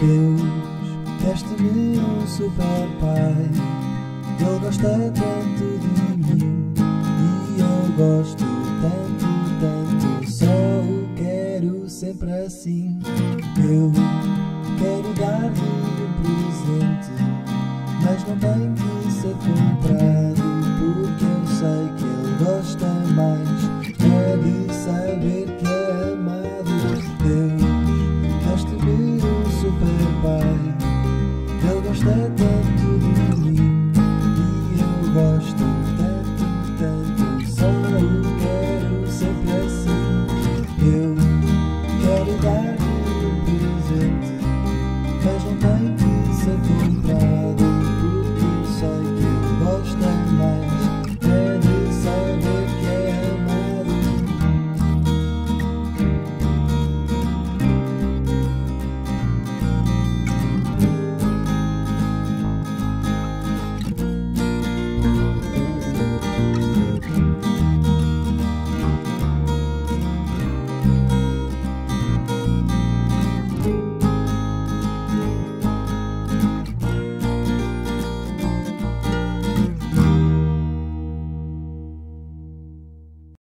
Deus, deste-me um super pai. Ele gosta tanto de mim e eu gosto tanto, tanto. Só o quero sempre assim. Eu quero dar-lhe um presente, mas não tem que ser comprado porque eu sei que ele gosta mais é de saber